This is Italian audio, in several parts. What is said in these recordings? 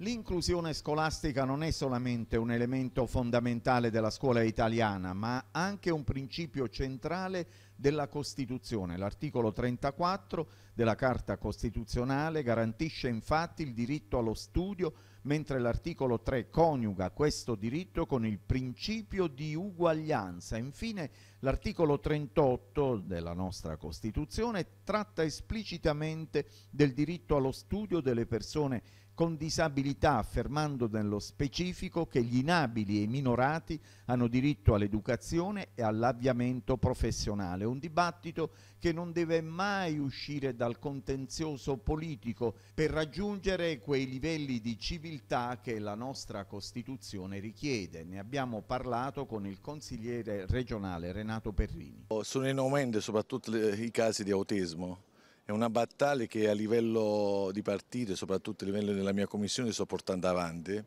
L'inclusione scolastica non è solamente un elemento fondamentale della scuola italiana, ma anche un principio centrale della Costituzione. L'articolo 34 della Carta Costituzionale garantisce infatti il diritto allo studio, mentre l'articolo 3 coniuga questo diritto con il principio di uguaglianza. Infine, l'articolo 38 della nostra Costituzione tratta esplicitamente del diritto allo studio delle persone con disabilità, affermando nello specifico che gli inabili e i minorati hanno diritto all'educazione e all'avviamento professionale. Un dibattito che non deve mai uscire dal contenzioso politico per raggiungere quei livelli di civiltà che la nostra Costituzione richiede. Ne abbiamo parlato con il consigliere regionale Renato Perrini. Sono in aumento soprattutto i casi di autismo è una battaglia che a livello di partito e soprattutto a livello della mia commissione sto portando avanti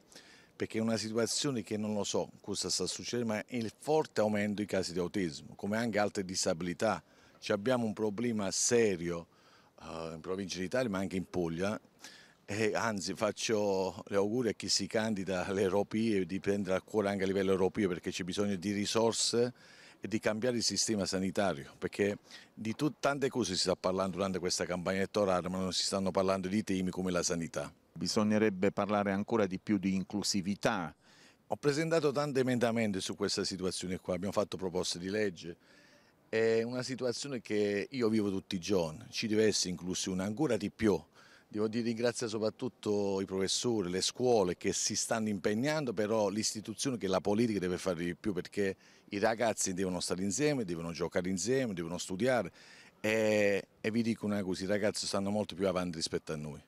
perché è una situazione che non lo so cosa sta succedendo, ma è il forte aumento dei casi di autismo, come anche altre disabilità. Ci abbiamo un problema serio uh, in provincia d'Italia, ma anche in Puglia, e anzi faccio le auguri a chi si candida alle europee di prendere a cuore anche a livello europeo perché c'è bisogno di risorse e di cambiare il sistema sanitario, perché di tante cose si sta parlando durante questa campagna elettorale, ma non si stanno parlando di temi come la sanità. Bisognerebbe parlare ancora di più di inclusività. Ho presentato tanti emendamenti su questa situazione qua, abbiamo fatto proposte di legge. È una situazione che io vivo tutti i giorni, ci deve essere inclusione ancora di più Devo dire ringrazio soprattutto i professori, le scuole che si stanno impegnando, però l'istituzione che la politica deve fare di più perché i ragazzi devono stare insieme, devono giocare insieme, devono studiare e, e vi dico una cosa, i ragazzi stanno molto più avanti rispetto a noi.